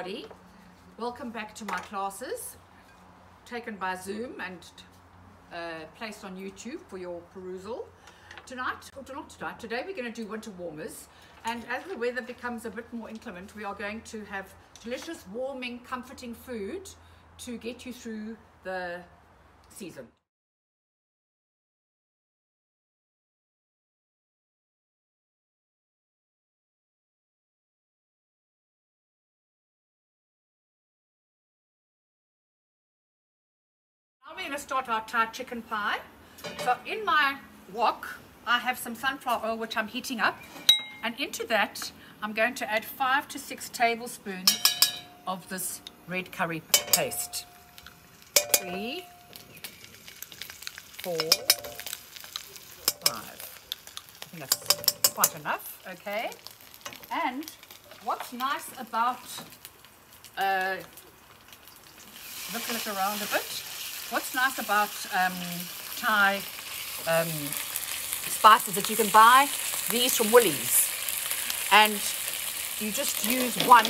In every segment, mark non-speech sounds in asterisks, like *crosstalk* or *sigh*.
everybody. Welcome back to my classes, taken by Zoom and uh, placed on YouTube for your perusal. Tonight, or not tonight, today we're going to do winter warmers. And as the weather becomes a bit more inclement, we are going to have delicious, warming, comforting food to get you through the season. We're going to start our Thai chicken pie. So in my wok, I have some sunflower oil which I'm heating up. And into that, I'm going to add five to six tablespoons of this red curry paste. Three, four, five. I think that's quite enough, okay? And what's nice about, uh, look, around a bit. What's nice about um, Thai um, spices that you can buy these from Woolies and you just use one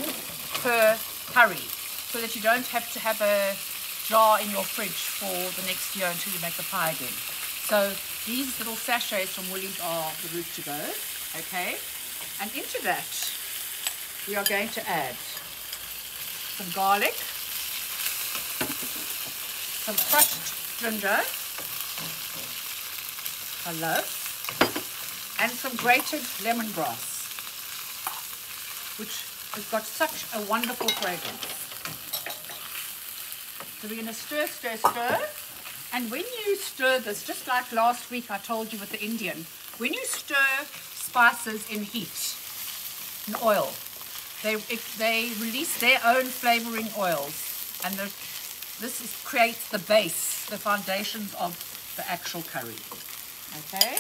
per curry so that you don't have to have a jar in your fridge for the next year until you make the pie again. So these little sachets from Woolies are the route to go, okay? And into that, we are going to add some garlic, some crushed ginger, I love, and some grated lemongrass, which has got such a wonderful fragrance. So we're going to stir, stir, stir. And when you stir this, just like last week I told you with the Indian, when you stir spices in heat, in oil, they, they release their own flavoring oils. And the, this is, creates the base, the foundations of the actual curry. Okay?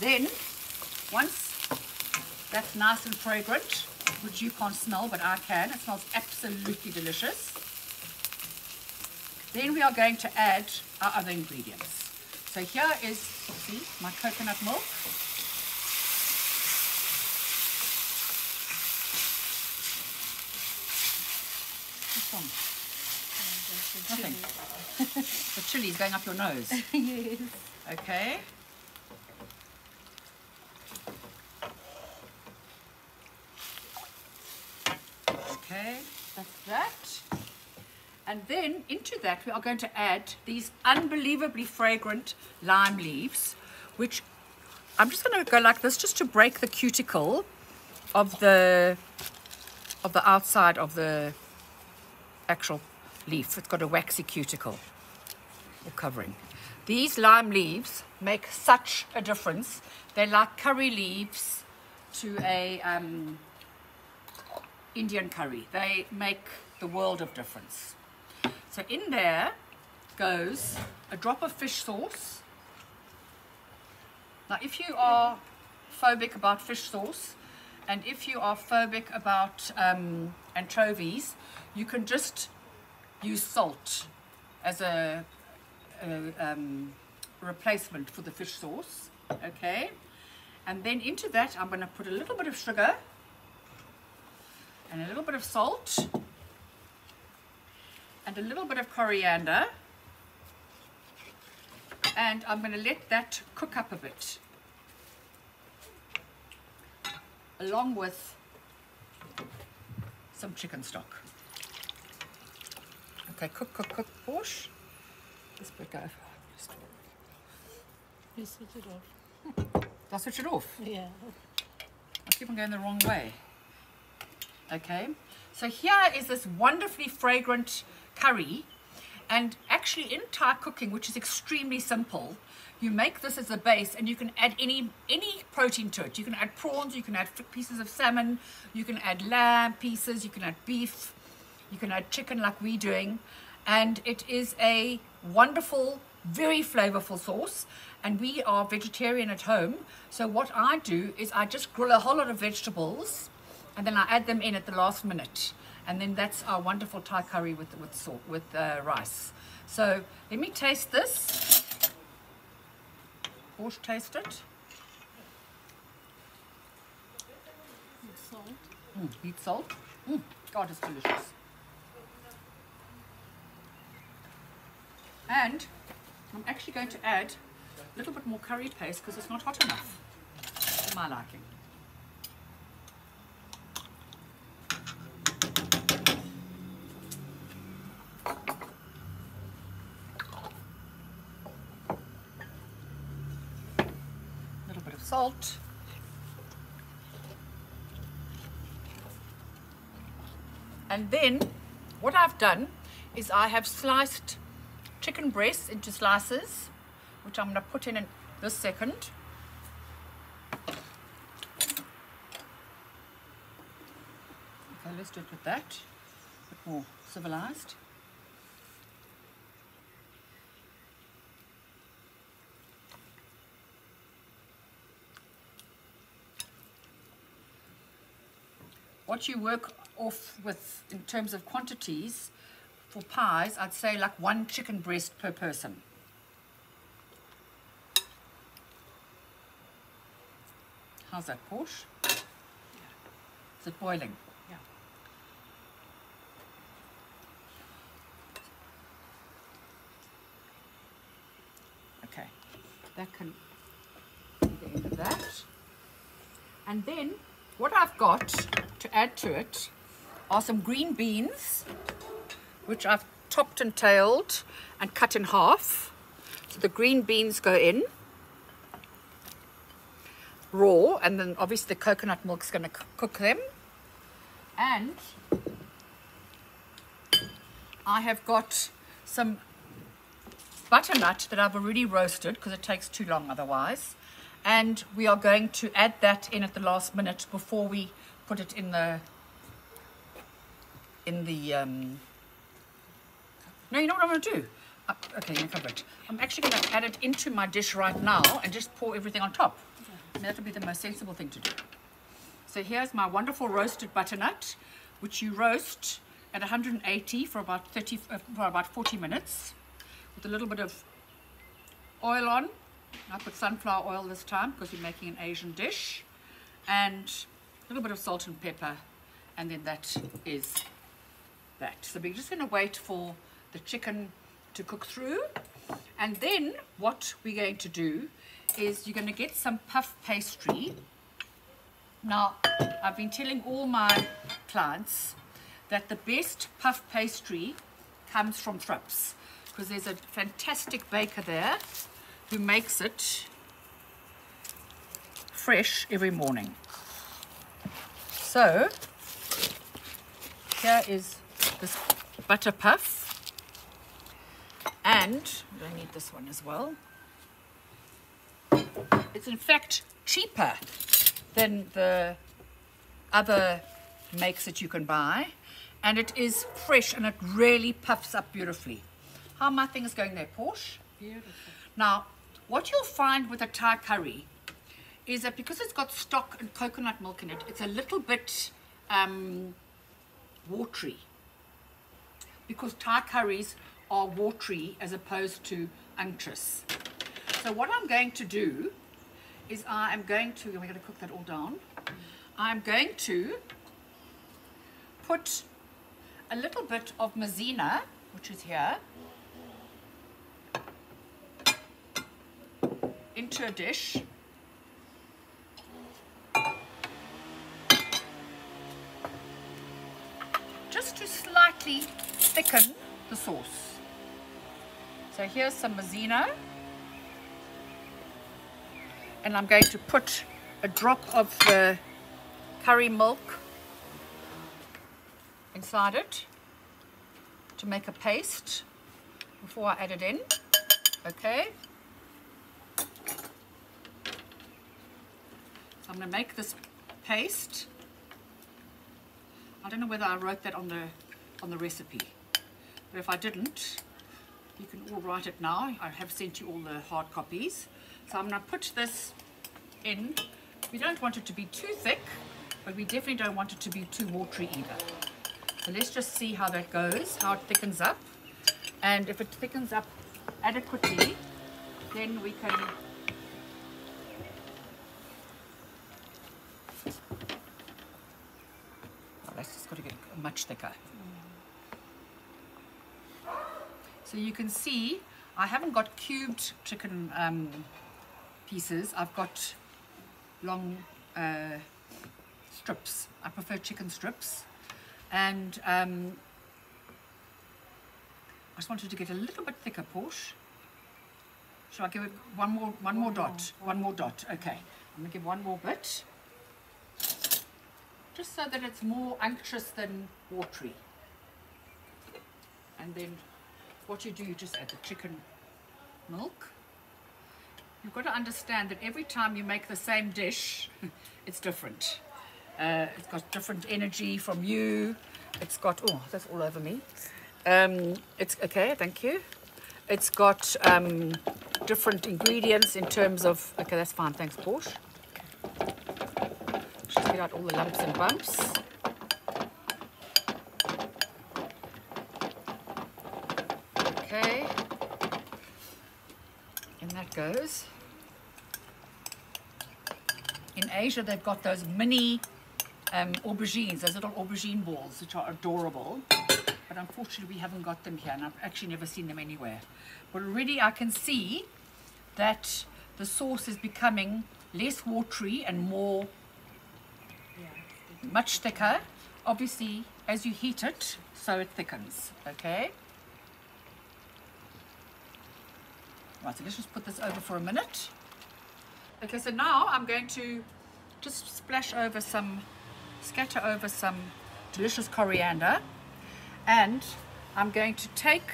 Then, once that's nice and fragrant, which you can't smell, but I can, it smells absolutely delicious. Then we are going to add our other ingredients. So here is, see, my coconut milk. What's wrong? Nothing. *laughs* the chili is going up your nose. *laughs* yes. Okay. Okay, that's that. And then into that we are going to add these unbelievably fragrant lime leaves, which I'm just going to go like this just to break the cuticle of the of the outside of the actual leaf. It's got a waxy cuticle or covering. These lime leaves make such a difference. They're like curry leaves to a um, Indian curry. They make the world of difference. So in there goes a drop of fish sauce. Now if you are phobic about fish sauce and if you are phobic about um, anchovies, you can just use salt as a, a um, replacement for the fish sauce. Okay. And then into that I'm going to put a little bit of sugar and a little bit of salt and a little bit of coriander and I'm going to let that cook up a bit along with some chicken stock. Okay, cook, cook, cook, push. This bit go. You switch it off. *laughs* I'll switch it off. Yeah. I keep on going the wrong way. Okay, so here is this wonderfully fragrant curry. And actually in Thai cooking, which is extremely simple, you make this as a base and you can add any any protein to it. You can add prawns, you can add pieces of salmon, you can add lamb pieces, you can add beef, you can add chicken like we're doing. And it is a wonderful, very flavorful sauce. And we are vegetarian at home. So what I do is I just grill a whole lot of vegetables and then I add them in at the last minute And then that's our wonderful Thai curry with, with, salt, with uh, rice. So let me taste this. Porsche, taste it. Salt. Mm, beet salt. Mm, God, it's delicious. And I'm actually going to add a little bit more curry paste because it's not hot enough to my liking. Salt. And then what I've done is I have sliced chicken breasts into slices, which I'm going to put in in this second. Okay, let's do it with that. A bit more civilized. What you work off with in terms of quantities for pies, I'd say like one chicken breast per person. How's that, Porsche? Is it boiling? Yeah. Okay, that can be the end of that. And then what I've got to add to it are some green beans, which I've topped and tailed and cut in half. So the green beans go in raw, and then obviously the coconut milk's going to cook them. And I have got some butternut that I've already roasted because it takes too long otherwise. And we are going to add that in at the last minute before we put it in the in the um no you know what i'm to do? Uh, okay you cover i'm actually to add it into my dish right now and just pour everything on top. That'll be the most sensible thing to do. So here's my wonderful roasted butternut which you roast at 180 for about 30 uh, for about 40 minutes with a little bit of oil on. I put sunflower oil this time because we're making an Asian dish. And little bit of salt and pepper and then that is that. So we're just going to wait for the chicken to cook through and then what we're going to do is you're going to get some puff pastry. Now I've been telling all my clients that the best puff pastry comes from Thrupps because there's a fantastic baker there who makes it fresh every morning. So here is this butter puff and I need this one as well. It's in fact cheaper than the other makes that you can buy and it is fresh and it really puffs up beautifully. How are my things going there, Porsche? Beautiful. Now, what you'll find with a Thai curry is that because it's got stock and coconut milk in it, it's a little bit um, watery. Because Thai curries are watery as opposed to unctuous. So what I'm going to do is I am going to, we're going to cook that all down. I'm going to put a little bit of maizena, which is here, into a dish. Slightly thicken the sauce. So here's some maizena. And I'm going to put a drop of the curry milk inside it to make a paste before I add it in. Okay. I'm going to make this paste. I don't know whether I wrote that on the on the recipe, but if I didn't, you can all write it now. I have sent you all the hard copies. So I'm going to put this in. We don't want it to be too thick, but we definitely don't want it to be too watery either. So let's just see how that goes, how it thickens up. And if it thickens up adequately, then we can Oh, that's just got to get much thicker. So you can see I haven't got cubed chicken um, pieces. I've got long uh, strips. I prefer chicken strips. And um, I just wanted to get a little bit thicker, Porsche. Shall I give it one more, one more dot? One more dot, okay. I'm gonna give one more bit. Just so that it's more unctuous than watery. And then what you do, you just add the chicken milk. You've got to understand that every time you make the same dish, *laughs* it's different. Uh, it's got different energy from you. It's got, oh, that's all over me. Um, it's, okay, thank you. It's got um, different ingredients in terms of, okay, that's fine, thanks, Porsche. Just get out all the lumps and bumps. Okay. And that goes. In Asia, they've got those mini um, aubergines, those little aubergine balls, which are adorable. But unfortunately, we haven't got them here, and I've actually never seen them anywhere. But already I can see that the sauce is becoming less watery and more, much thicker. Obviously, as you heat it, so it thickens, okay? Right, so let's just put this over for a minute. Okay, so now I'm going to just splash over some, scatter over some delicious coriander. And I'm going to take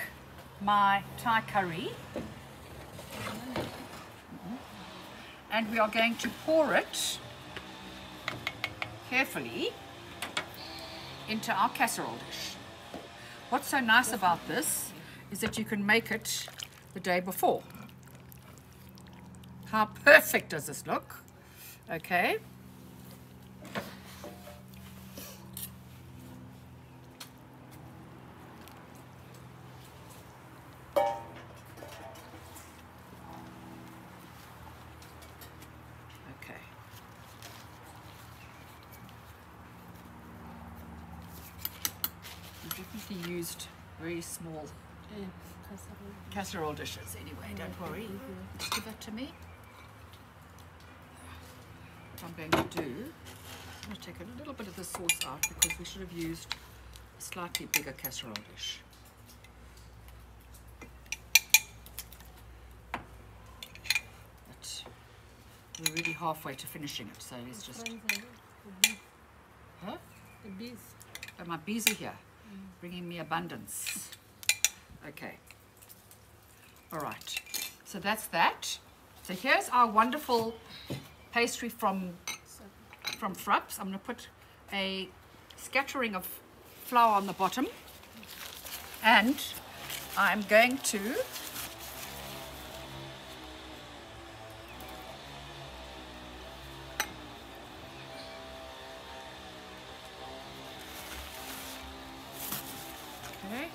my Thai curry and we are going to pour it carefully into our casserole dish. What's so nice about this is that you can make it the day before. How perfect does this look? Okay. Okay. We definitely used very small Yeah, casserole. casserole dishes anyway, don't worry. Just give that to me. I'm going to do, I'm going to take a little bit of the sauce out because we should have used a slightly bigger casserole dish. But we're really halfway to finishing it, so let's just... Friends are the bees. Huh? The bees. Oh, my bees are here, mm. bringing me abundance. Okay. All right. So that's that. So here's our wonderful pastry from from Thrupps. I'm going to put a scattering of flour on the bottom, and I'm going to Okay.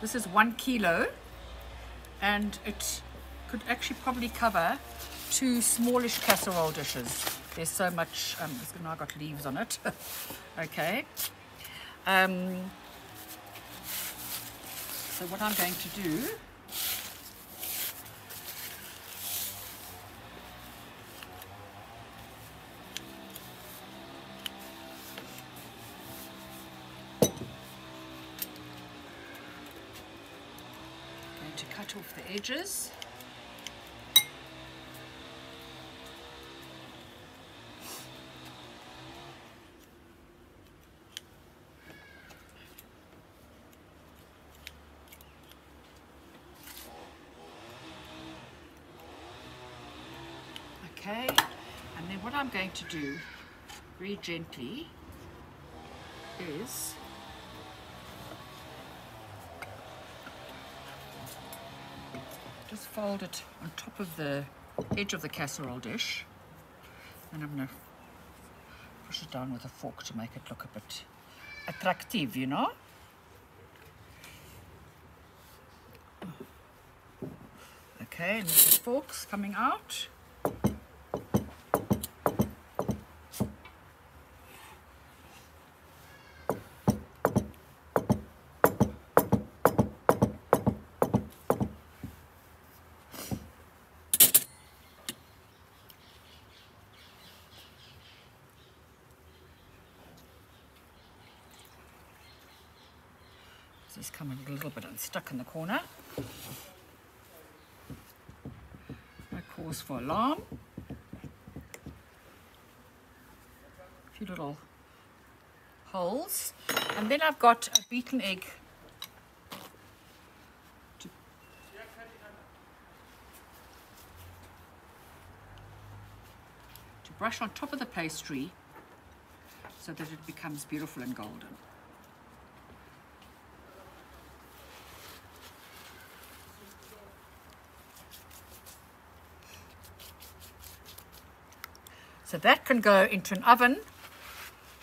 This is one kilo and it could actually probably cover two smallish casserole dishes. There's so much, um, it's now got leaves on it. *laughs* okay. Um, so what I'm going to do to cut off the edges. I'm going to do very gently is just fold it on top of the edge of the casserole dish and I'm going to push it down with a fork to make it look a bit attractive, you know? Okay, and this is forks coming out. This is coming unstuck in the corner. No cause for alarm. A few little holes. And then I've got a beaten egg brush on top of the pastry so that it becomes beautiful and golden. So that can go into an oven,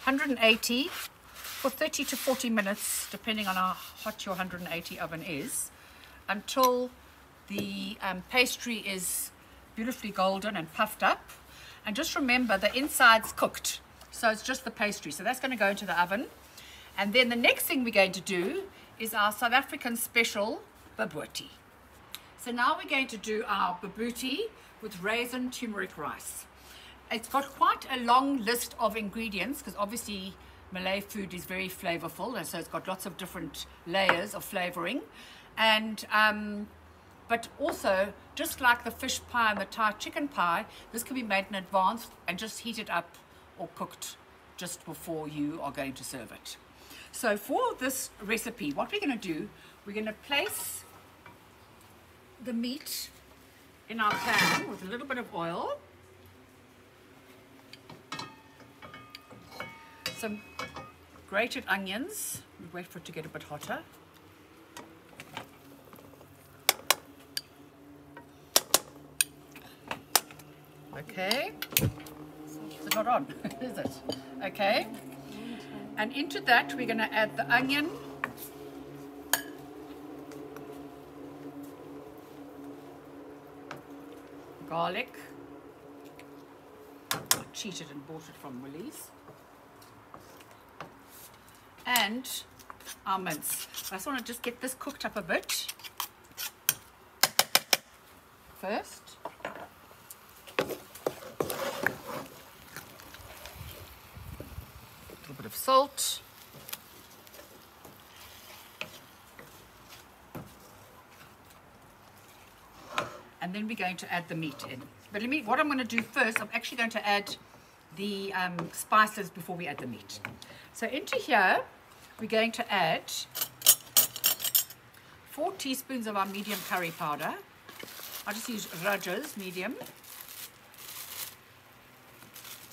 180 for 30 to 40 minutes, depending on how hot your 180 oven is, until the um, pastry is beautifully golden and puffed up. And just remember the inside's cooked, so it's just the pastry. So that's going to go into the oven. And then the next thing we're going to do is our South African special bobotie. So now we're going to do our bobotie with raisin turmeric rice. It's got quite a long list of ingredients because obviously Malay food is very flavorful and so it's got lots of different layers of flavoring. And um, but also, just like the fish pie and the Thai chicken pie, this can be made in advance and just heated up or cooked just before you are going to serve it. So for this recipe, what we're going to do, we're going to place the meat in our pan with a little bit of oil. Some grated onions. We wait for it to get a bit hotter. Okay. It's not on, *laughs* is it? Okay. And into that, we're going to add the onion. Garlic. I cheated and bought it from Woolies. And almonds. I just want to just get this cooked up a bit. First. A little bit of salt. And then we're going to add the meat in. But let me, what I'm going to do first, I'm actually going to add the um, spices before we add the meat. So into here, we're going to add four teaspoons of our medium curry powder. I just use Rajah's medium.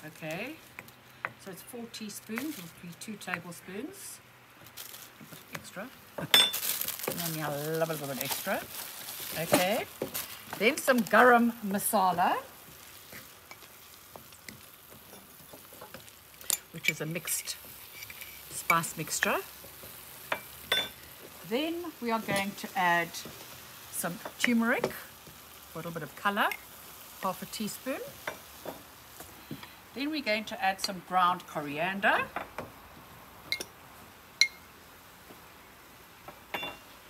Okay, so it's four teaspoons, or three, two tablespoons. Extra. and then a little bit extra. Okay, then some garam masala, which is a mixed spice mixture. Then we are going to add some turmeric, a little bit of color, half a teaspoon. Then we're going to add some ground coriander.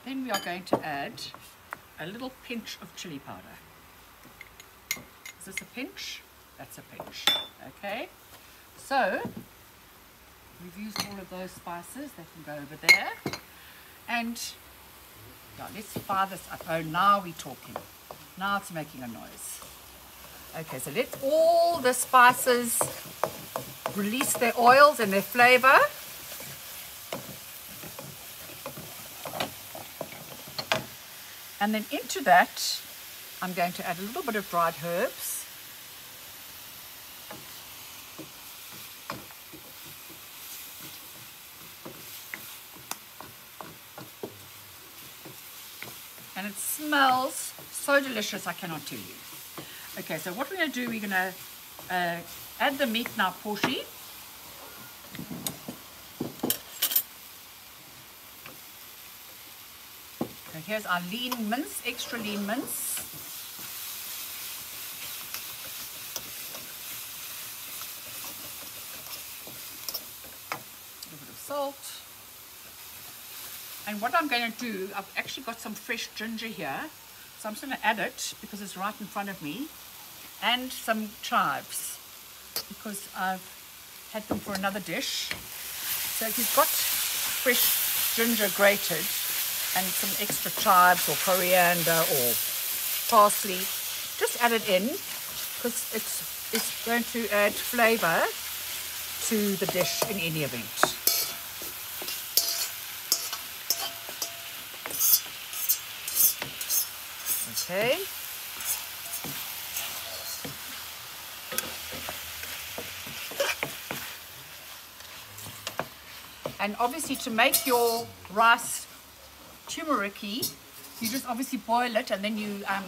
Then we are going to add a little pinch of chili powder. Is this a pinch? That's a pinch. Okay. So we've used all of those spices. They can go over there. And yeah, let's fire this up. Oh, now we're talking. Now it's making a noise. Okay, so let all the spices release their oils and their flavor. And then into that, I'm going to add a little bit of dried herbs. smells so delicious, I cannot tell you. Okay, so what we're going to do, we're going to uh, add the meat now, Porsche. So here's our lean mince, extra lean mince. A bit of salt. And what I'm going to do, I've actually got some fresh ginger here. So I'm just going to add it because it's right in front of me. And some chives because I've had them for another dish. So if you've got fresh ginger grated and some extra chives or coriander or parsley, just add it in because it's, it's going to add flavour to the dish in any event. Okay. And obviously to make your rice turmericy, you just obviously boil it and then you um,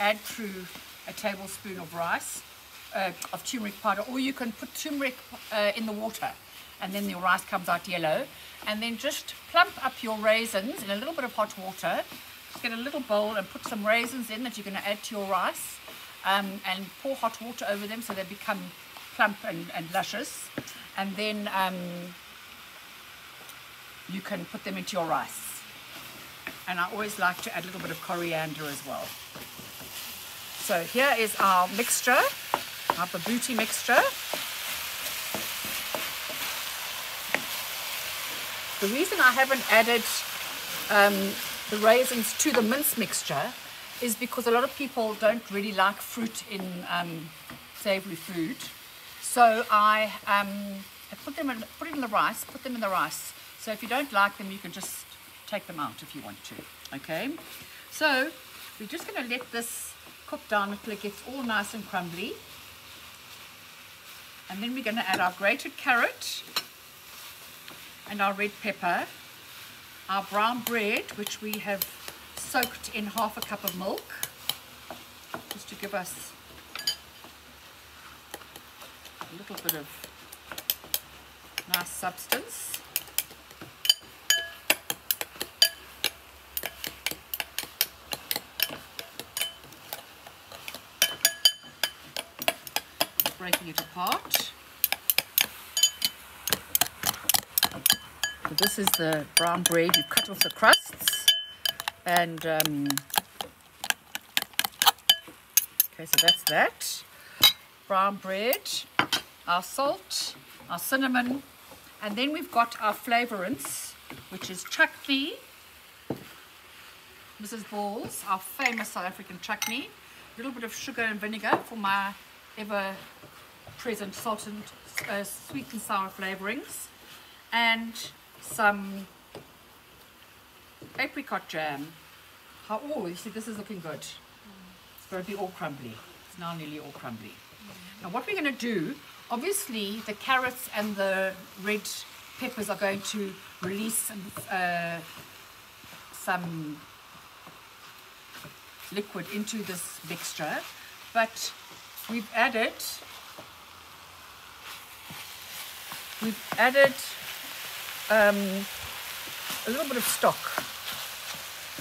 add through a tablespoon of rice, uh, of turmeric powder, or you can put turmeric uh, in the water and then your rice comes out yellow. And then just plump up your raisins in a little bit of hot water. Get a little bowl and put some raisins in that you're going to add to your rice um, and pour hot water over them so they become plump and, and luscious. And then um, you can put them into your rice. And I always like to add a little bit of coriander as well. So here is our mixture, our bobotie mixture. The reason I haven't added um, the raisins to the mince mixture is because a lot of people don't really like fruit in um, savory food. So I um, put them in, put it in the rice, put them in the rice. So if you don't like them, you can just take them out if you want to. Okay. So we're just going to let this cook down until it gets all nice and crumbly. And then we're going to add our grated carrot and our red pepper, our brown bread, which we have soaked in half a cup of milk, just to give us a little bit of nice substance. Breaking it apart. This is the brown bread. You cut off the crusts and um, okay, so that's that. Brown bread, our salt, our cinnamon, and then we've got our flavorants, which is chutney, Mrs. Ball's, our famous South African chutney, a little bit of sugar and vinegar for my ever present salt and uh, sweet and sour flavorings, and some apricot jam. How, oh, you see, this is looking good. It's going to be all crumbly. It's now nearly all crumbly. Now what we're going to do, obviously the carrots and the red peppers are going to release some, uh, some liquid into this mixture, but we've added we've added um, a little bit of stock,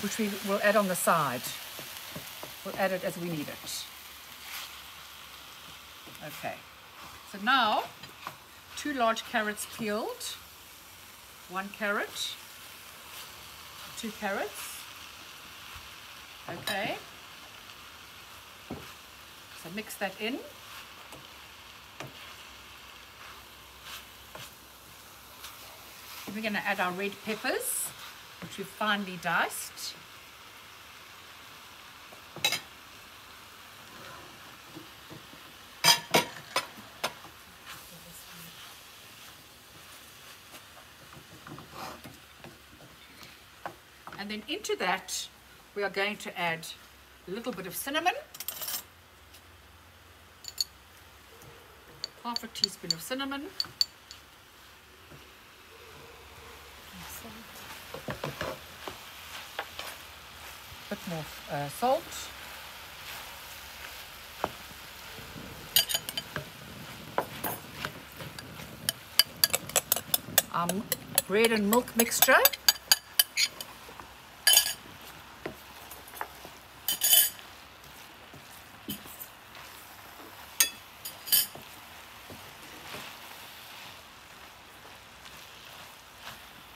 which we will add on the side. We'll add it as we need it. Okay, so now two large carrots peeled, one carrot, two carrots. Okay, so mix that in. We're going to add our red peppers, which we've finely diced. And then into that, we are going to add a little bit of cinnamon, half a teaspoon of cinnamon, of uh, salt. Our bread and milk mixture.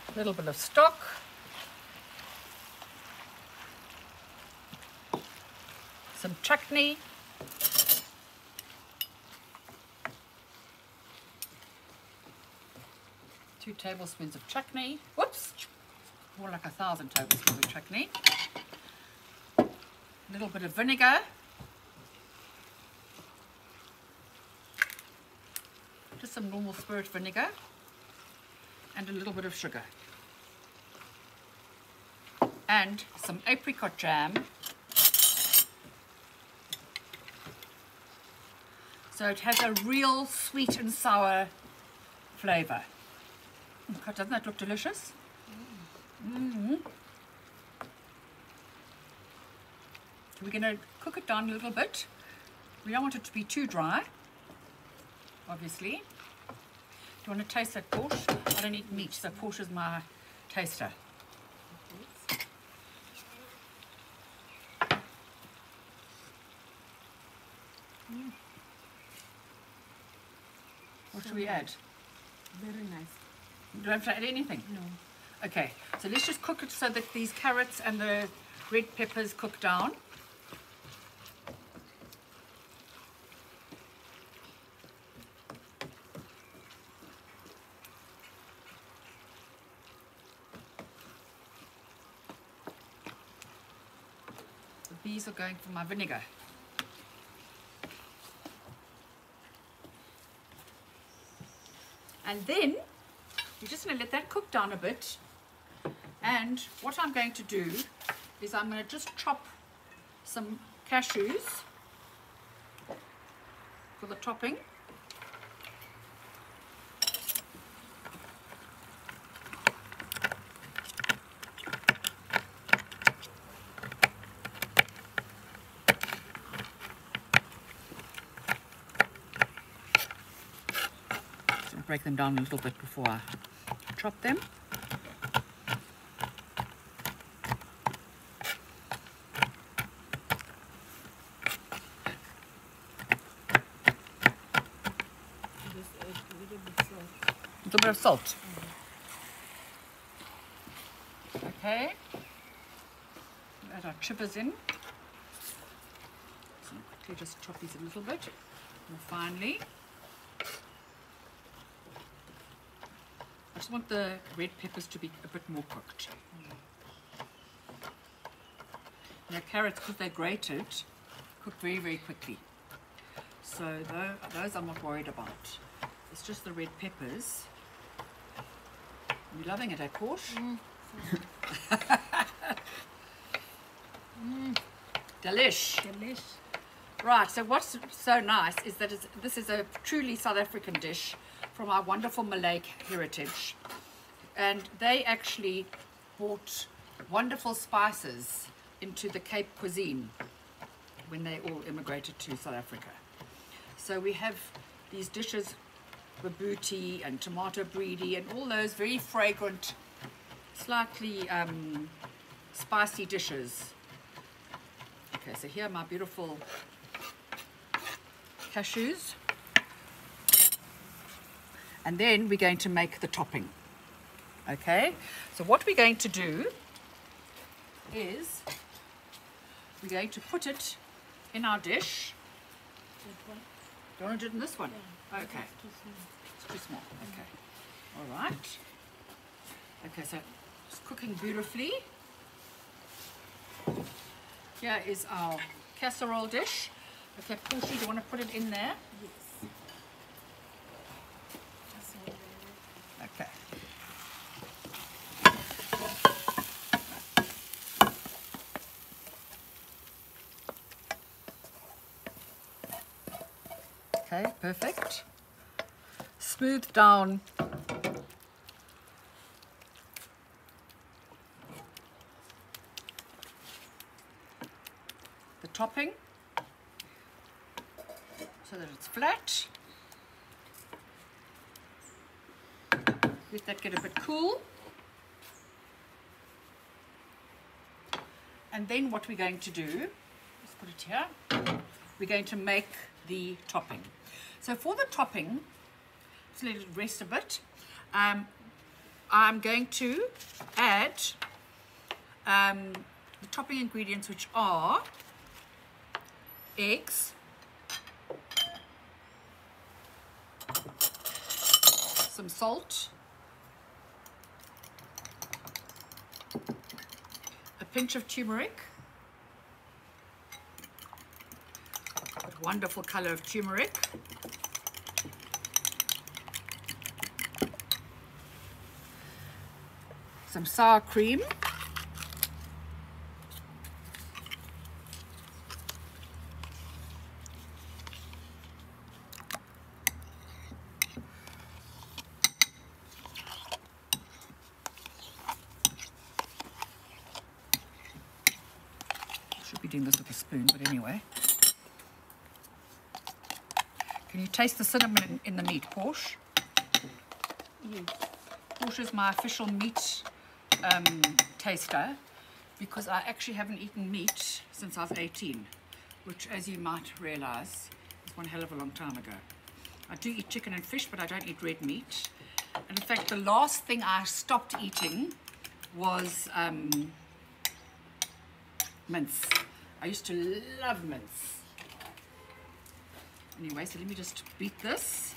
A little bit of stock. Some chutney. Two tablespoons of chutney. Whoops! More like a thousand tablespoons of chutney. A little bit of vinegar. Just some normal spirit vinegar. And a little bit of sugar. And some apricot jam. So it has a real sweet and sour flavour. God, doesn't that look delicious? Mm. We're going to cook it down a little bit. We don't want it to be too dry, obviously. Do you want to taste that Porsche? I don't eat meat, so Porsche is my taster. What should we add? Very nice. Do I have to add anything? No. Okay, so let's just cook it so that these carrots and the red peppers cook down. The bees are going for my vinegar. And then you're just going to let that cook down a bit. And what I'm going to do is I'm going to just chop some cashews for the topping. Break them down a little bit before I chop them. A little bit. Of salt. Okay. Add our chippers in. So quickly just chop these a little bit more finely. Just want the red peppers to be a bit more cooked. Now carrots, because they're grated, cook very, very quickly. So those I'm not worried about. It's just the red peppers. You're loving it, eh, Portia? *laughs* Delish. Delish. Right, so what's so nice is that it's, this is a truly South African dish from our wonderful Malay heritage. And they actually brought wonderful spices into the Cape cuisine when they all immigrated to South Africa. So we have these dishes, bobotie and tomato bredie and all those very fragrant, slightly um, spicy dishes. Okay, so here are my beautiful cashews. And then we're going to make the topping. Okay, so what we're going to do is we're going to put it in our dish. Do you want to do it in this one? Okay, it's too small. Okay, all right. Okay, so it's cooking beautifully. Here is our casserole dish. Okay, Portia, do you want to put it in there? Yes. That's all there. Okay. Perfect. Smooth down. The topping so that it's flat. Let that get a bit cool. And then what we're going to do, let's put it here, we're going to make the topping. So for the topping, just let it rest a bit. Um, I'm going to add um, the topping ingredients, which are eggs, some salt, a pinch of turmeric, wonderful color of turmeric, some sour cream, Should be doing this with a spoon, but anyway. Can you taste the cinnamon in, in the meat, Portia? Yes. Portia is my official meat um, taster because I actually haven't eaten meat since I was 18, which, as you might realize, is one hell of a long time ago. I do eat chicken and fish, but I don't eat red meat. And in fact, the last thing I stopped eating was um, mince. I used to love mince. Anyway, so let me just beat this.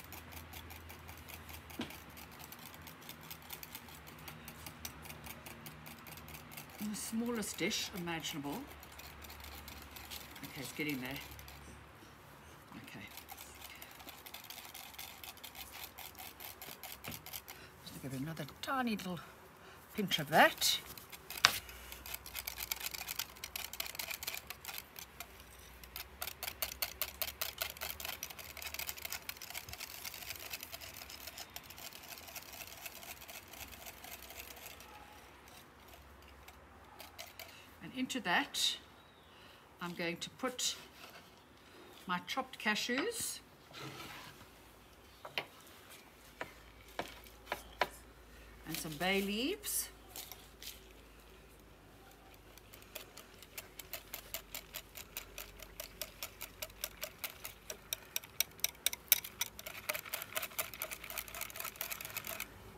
In the smallest dish imaginable. Okay, it's getting there. Okay. Just give it another tiny little pinch of that. Into that, I'm going to put my chopped cashews. And some bay leaves.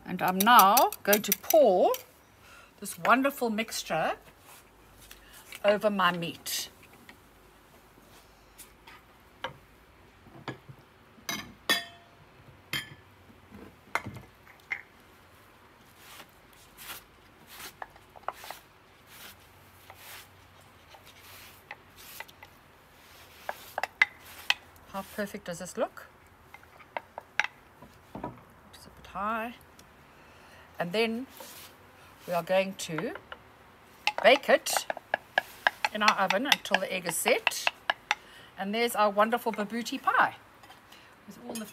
And I'm now going to pour this wonderful mixture over my meat. How perfect does this look? Just a bit high. And then we are going to bake it in our oven until the egg is set. And there's our wonderful bobotie pie with all the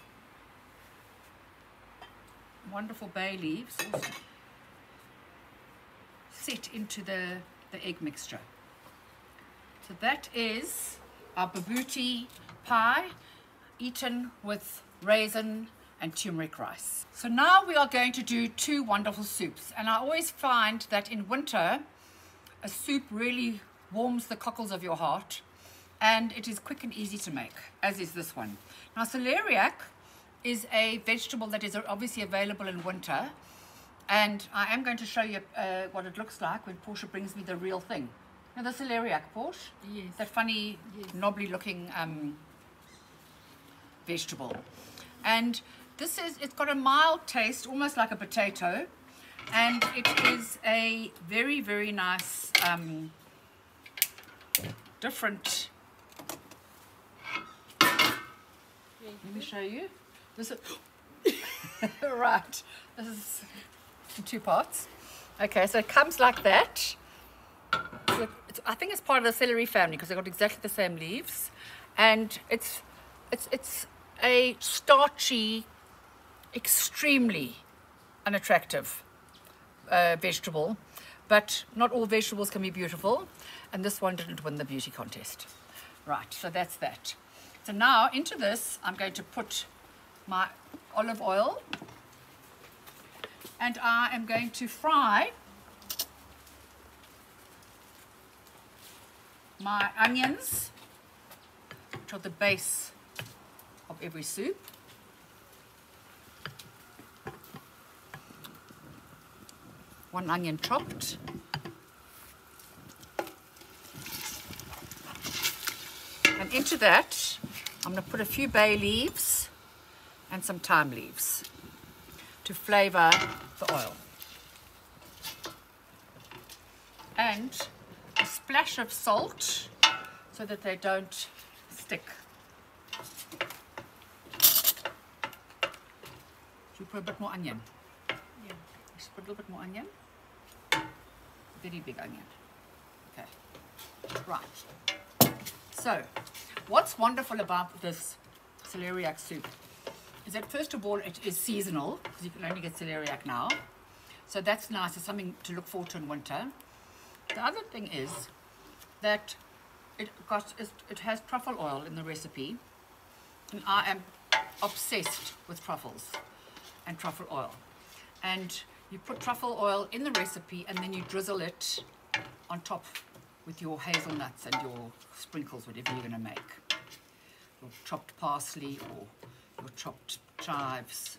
wonderful bay leaves all set into the, the egg mixture. So that is our bobotie pie eaten with raisin and turmeric rice. So now we are going to do two wonderful soups. And I always find that in winter, a soup really warms the cockles of your heart and it is quick and easy to make, as is this one. Now, celeriac is a vegetable that is obviously available in winter and I am going to show you uh, what it looks like when Portia brings me the real thing. Now, the celeriac, Portia, Yes. that funny, Yes. knobbly looking um, vegetable. And this is, it's got a mild taste, almost like a potato. And it is a very, very nice, um, different. Let me show you. This is, *laughs* right. This is in two parts. Okay, so it comes like that. So I think it's part of the celery family because they've got exactly the same leaves, and it's it's it's a starchy, extremely unattractive uh, vegetable, but not all vegetables can be beautiful, and this one didn't win the beauty contest. Right, so that's that. So now into this, I'm going to put my olive oil, and I am going to fry my onions, which are the base of every soup. one onion chopped. And into that, I'm going to put a few bay leaves and some thyme leaves to flavor the oil. And a splash of salt so that they don't stick. Should we put a bit more onion? Yeah. Just put a little bit more onion. Very big onion. Okay. Right. So, what's wonderful about this celeriac soup is that first of all it is seasonal because you can only get celeriac now. So that's nice. It's something to look forward to in winter. The other thing is that it got it has truffle oil in the recipe, and I am obsessed with truffles and truffle oil. And you put truffle oil in the recipe and then you drizzle it on top with your hazelnuts and your sprinkles, whatever you're going to make. Your chopped parsley or your chopped chives.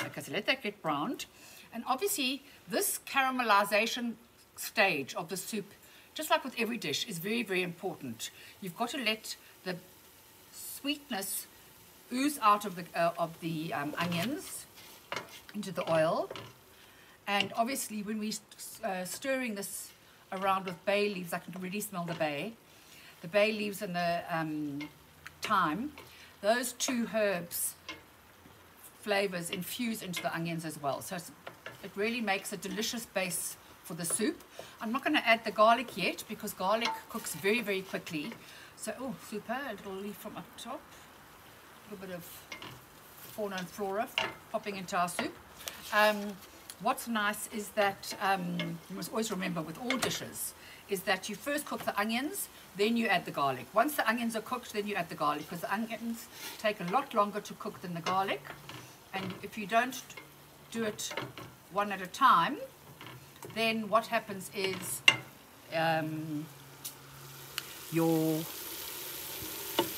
Okay, so let that get browned. And obviously, this caramelization stage of the soup, just like with every dish, is very, very important. You've got to let the sweetness ooze out of the, uh, of the um, onions into the oil. And obviously, when we're uh, stirring this around with bay leaves, I can really smell the bay. The bay leaves and the um, thyme, those two herbs flavors infuse into the onions as well. So it really makes a delicious base for the soup. I'm not going to add the garlic yet because garlic cooks very, very quickly. So, oh, super, a little leaf from up top. A little bit of fauna and flora popping into our soup. Um, what's nice is that um, you must always remember with all dishes is that you first cook the onions, then you add the garlic. Once the onions are cooked, then you add the garlic because the onions take a lot longer to cook than the garlic. And if you don't do it one at a time, then what happens is um, your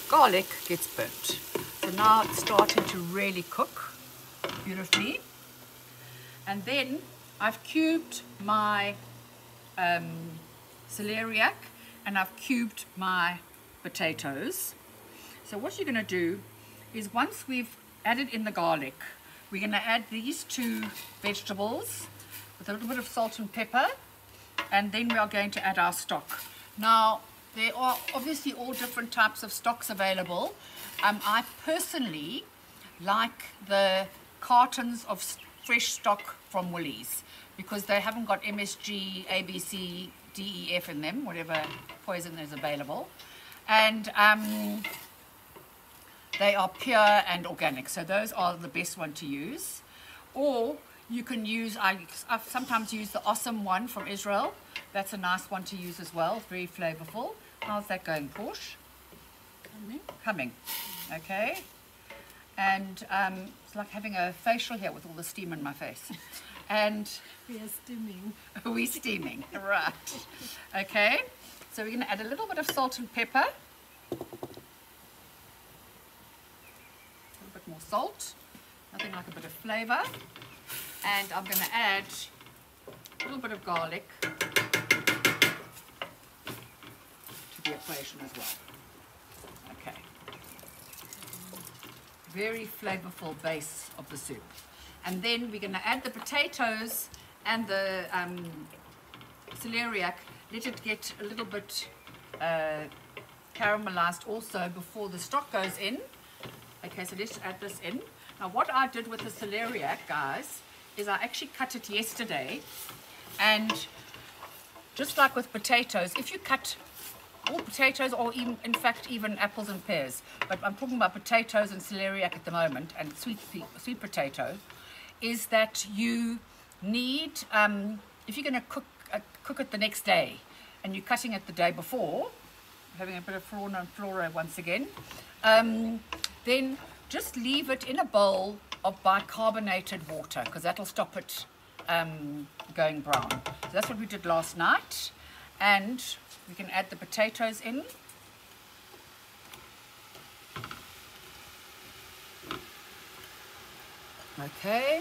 garlic gets burnt. So now it's starting to really cook beautifully. And then I've cubed my um, celeriac and I've cubed my potatoes. So what you're going to do is once we've added in the garlic, we're going to add these two vegetables with a little bit of salt and pepper and then we are going to add our stock. Now there are obviously all different types of stocks available. Um, I personally like the cartons of fresh stock from Woolies because they haven't got MSG, ABC, DEF in them, whatever poison is available. And um, they are pure and organic, so those are the best one to use. Or you can use, I, I sometimes use the awesome one from Israel. That's a nice one to use as well, very flavorful. How's that going, Portia? Coming. Coming, okay. And um, it's like having a facial here with all the steam in my face. And We are stimming. *laughs* we're steaming, right. Okay, so we're gonna add a little bit of salt and pepper. A little bit more salt, nothing like a bit of flavor. And I'm gonna add a little bit of garlic to the equation as well. Okay. Very flavorful base of the soup. And then we're gonna add the potatoes and the um, celeriac, let it get a little bit uh, caramelized also before the stock goes in. Okay, so let's add this in. Now what I did with the celeriac, guys, is I actually cut it yesterday and just like with potatoes, if you cut all potatoes or even, in fact, even apples and pears, but I'm talking about potatoes and celeriac at the moment and sweet, sweet potato, is that you need, um, if you're going to cook, uh, cook it the next day and you're cutting it the day before, having a bit of fauna and flora once again, um, then just leave it in a bowl of bicarbonated water because that'll stop it um, going brown. So that's what we did last night. And we can add the potatoes in. Okay.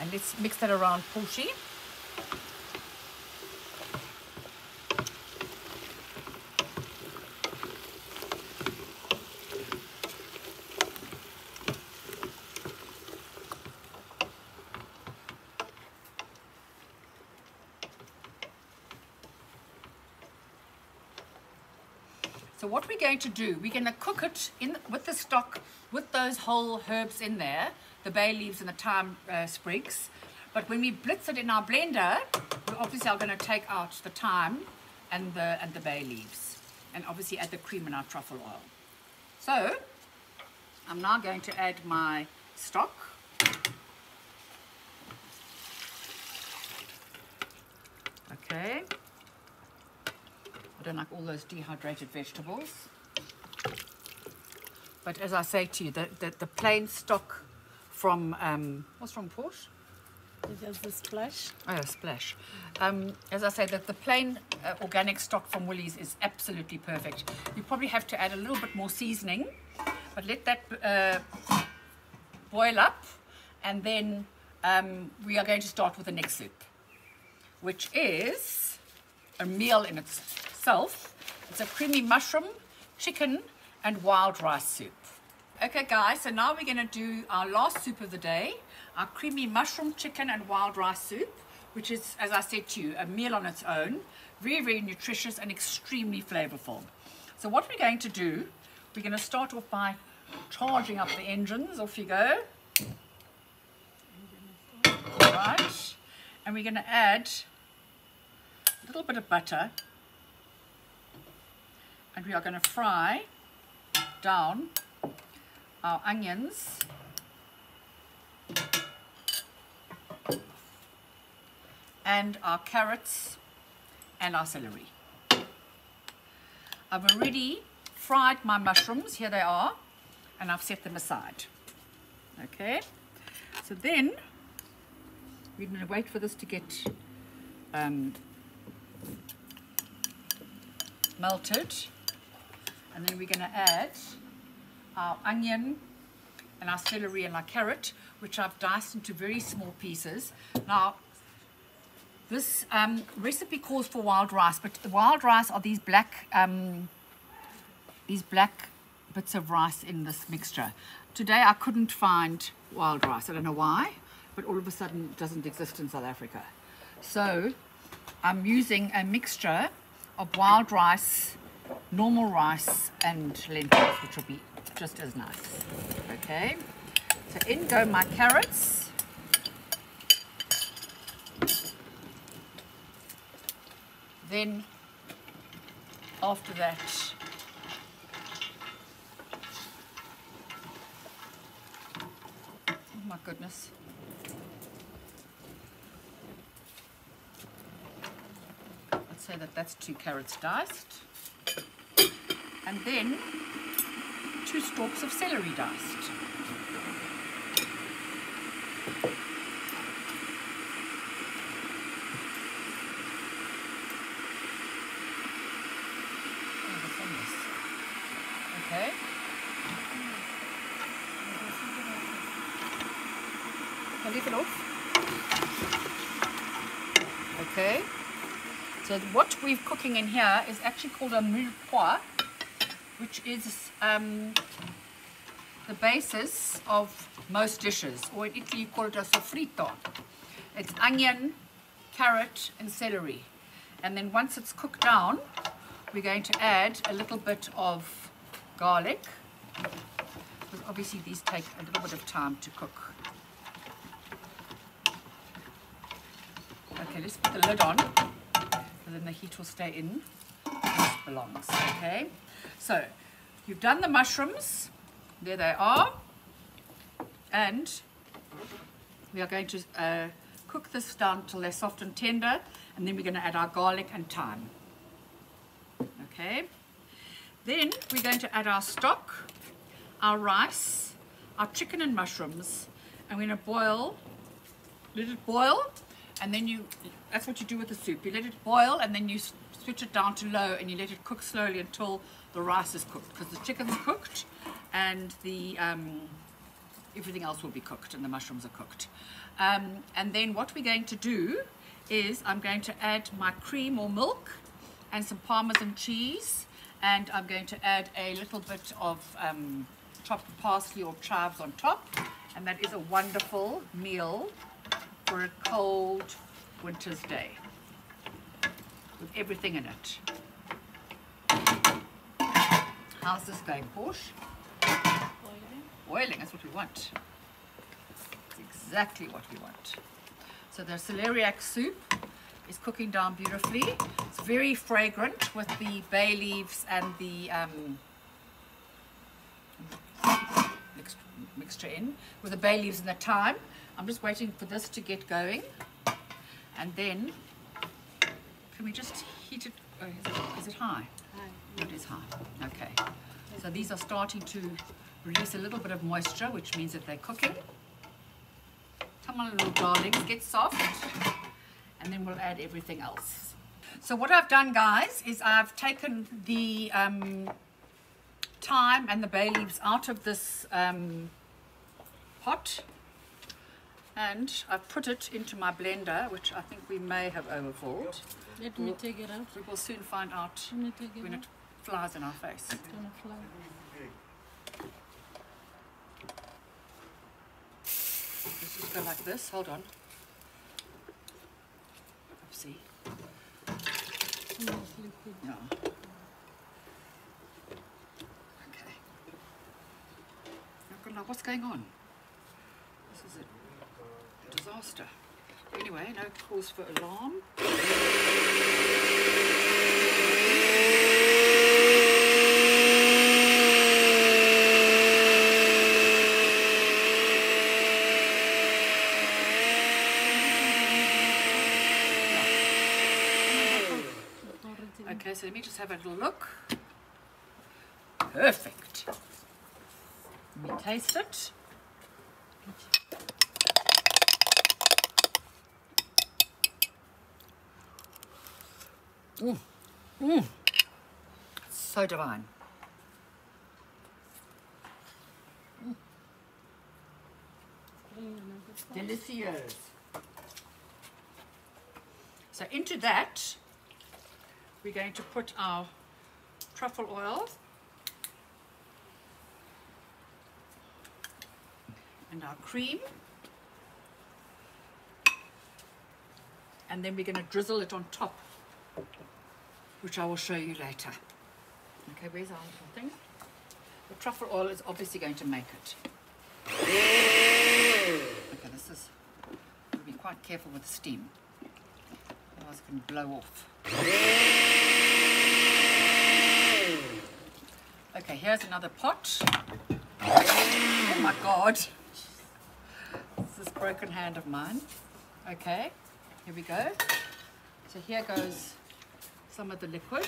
And let's mix that around Pulshi. So what we're going to do, we're going to cook it in with the stock, with those whole herbs in there, the bay leaves and the thyme uh, sprigs. But when we blitz it in our blender, we obviously are going to take out the thyme and the, and the bay leaves. And obviously add the cream and our truffle oil. So, I'm now going to add my stock. Okay. I don't like all those dehydrated vegetables. But as I say to you, the, the, the plain stock from, um, what's from Portia? Does the splash? Oh, splash. Um, as I say, that the plain uh, organic stock from Woolies is absolutely perfect. You probably have to add a little bit more seasoning, but let that uh, boil up, and then um, we are going to start with the next soup, which is a meal in itself. It's a creamy mushroom, chicken, and wild rice soup. Okay guys, so now we're going to do our last soup of the day, our creamy mushroom, chicken and wild rice soup, which is, as I said to you, a meal on its own, very, very nutritious and extremely flavorful. So what we're going to do, we're going to start off by charging up the engines. Off you go. All right. And we're going to add a little bit of butter. And we are going to fry down our onions. And our carrots and our celery. I've already fried my mushrooms, here they are, and I've set them aside. Okay, so then we're going to wait for this to get um, melted and then we're going to add our onion and our celery and our carrot which I've diced into very small pieces. Now this um, recipe calls for wild rice but the wild rice are these black um, these black bits of rice in this mixture. Today I couldn't find wild rice, I don't know why but all of a sudden it doesn't exist in South Africa. So I'm using a mixture of wild rice normal rice and lentils, which will be just as nice. Okay, so in go my carrots. Then after that, oh my goodness. Let's say that that's two carrots diced and then two stalks of celery diced. Okay. It off. Okay. So what we're cooking in here is actually called a mirepoix, which is um, the basis of most dishes, or in Italy you call it a sofrito. It's onion, carrot, and celery. And then once it's cooked down, we're going to add a little bit of garlic. Because obviously these take a little bit of time to cook. Okay, let's put the lid on, so then the heat will stay in belongs, okay? So, you've done the mushrooms, there they are, and we are going to uh, cook this down till they're soft and tender, and then we're going to add our garlic and thyme. Okay, then we're going to add our stock, our rice, our chicken and mushrooms, and we're going to boil, let it boil, and then you, that's what you do with the soup. You let it boil, and then you switch it down to low, and you let it cook slowly until the rice is cooked, because the chicken's cooked, and the um, everything else will be cooked and the mushrooms are cooked. Um, and then what we're going to do is I'm going to add my cream or milk and some parmesan cheese and I'm going to add a little bit of um, chopped parsley or chives on top and that is a wonderful meal for a cold winter's day with everything in it. How's this going, Portia? Boiling. Boiling, that's what we want. It's exactly what we want. So the celeriac soup is cooking down beautifully. It's very fragrant with the bay leaves and the um, mixture in, with the bay leaves and the thyme. I'm just waiting for this to get going. And then, can we just heat it? Oh, is, it is it high? Hi. It is high. Okay. So these are starting to release a little bit of moisture, which means that they're cooking. Come on, little darlings, get soft. And then we'll add everything else. So what I've done, guys, is I've taken the um, thyme and the bay leaves out of this um, pot. And I've put it into my blender, which I think we may have overfilled. Let me take it out. We will soon find out Let me take it when out. it flies in our face. It's gonna fly. Let's just go like this. Hold on. See? Too much liquid. No. Okay. Not what's going on. This is a disaster. Anyway, no cause for alarm. Okay, so let me just have a little look. Perfect. Let me taste it. Mm. Mm. So divine. Delicious. So into that, we're going to put our truffle oil and our cream. And then we're going to drizzle it on top, which I will show you later. Okay, where's our little thing? The truffle oil is obviously going to make it. Okay, this is, we'll be quite careful with the steam, otherwise it can blow off. Okay, here's another pot. Oh my God. This is broken hand of mine. Okay, here we go. So here goes some of the liquid.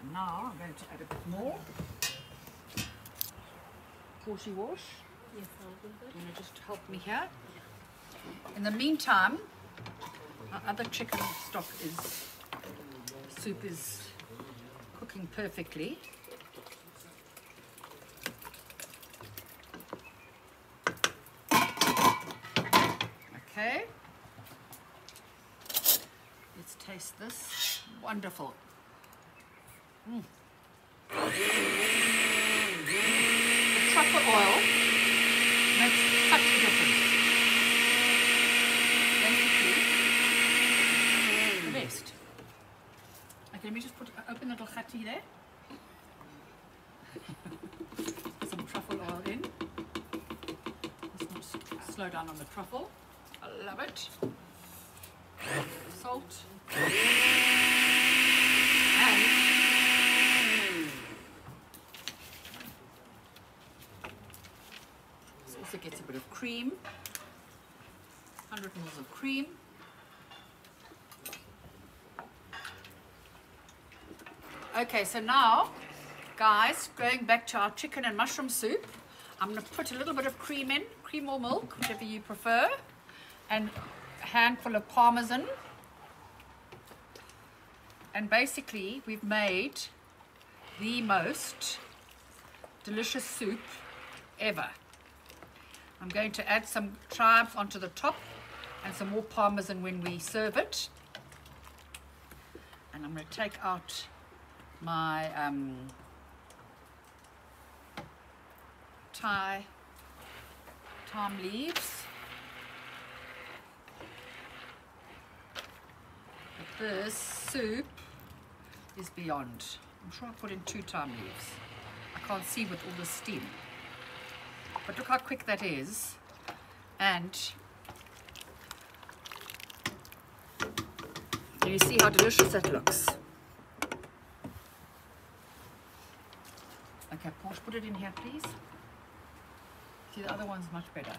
And now I'm going to add a bit more. Washy wash. Yes, I'll do that. You want to just help me here? In the meantime, our other chicken stock is, soup is cooking perfectly. Okay. Let's taste this. Wonderful. Mm. The truffle oil makes such a difference. Best. Okay, let me just put open the little khati there. *laughs* Some truffle oil in. Slow down on the truffle. I love it. Salt. And This also gets a bit of cream. 100 ml of cream. Okay, so now, guys, going back to our chicken and mushroom soup, I'm going to put a little bit of cream in, cream or milk, whichever you prefer, and a handful of parmesan. And basically, we've made the most delicious soup ever. I'm going to add some chives onto the top and some more parmesan when we serve it. And I'm going to take out my um, Thai thyme leaves. But this soup is beyond. I'm sure I put in two thyme leaves. I can't see with all the steam. But look how quick that is. And can you see how delicious that looks? Okay, Portia, put it in here, please. See, the other one's much better.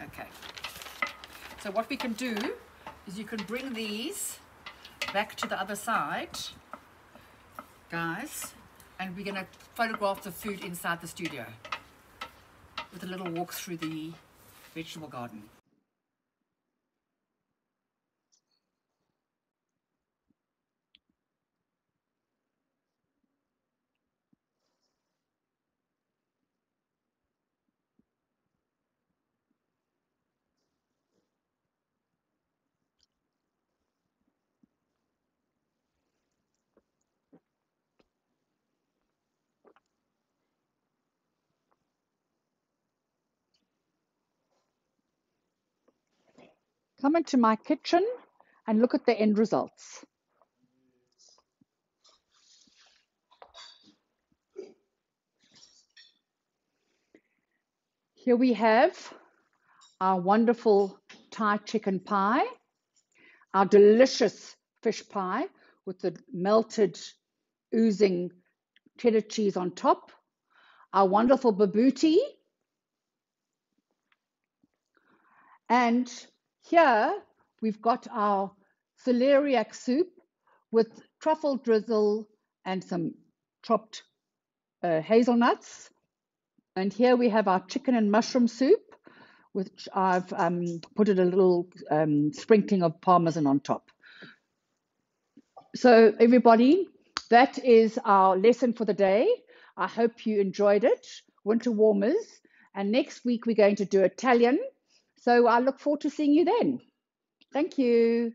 Okay. So what we can do is you can bring these back to the other side, guys, and we're going to photograph the food inside the studio with a little walk through the vegetable garden. Come into my kitchen and look at the end results. Here we have our wonderful Thai chicken pie, our delicious fish pie with the melted, oozing cheddar cheese on top, our wonderful bobotie, and here we've got our celeriac soup with truffle drizzle and some chopped uh, hazelnuts. And here we have our chicken and mushroom soup, which I've um, put a little um, sprinkling of parmesan on top. So everybody, that is our lesson for the day. I hope you enjoyed it, winter warmers. And next week we're going to do Italian. So I look forward to seeing you then. Thank you.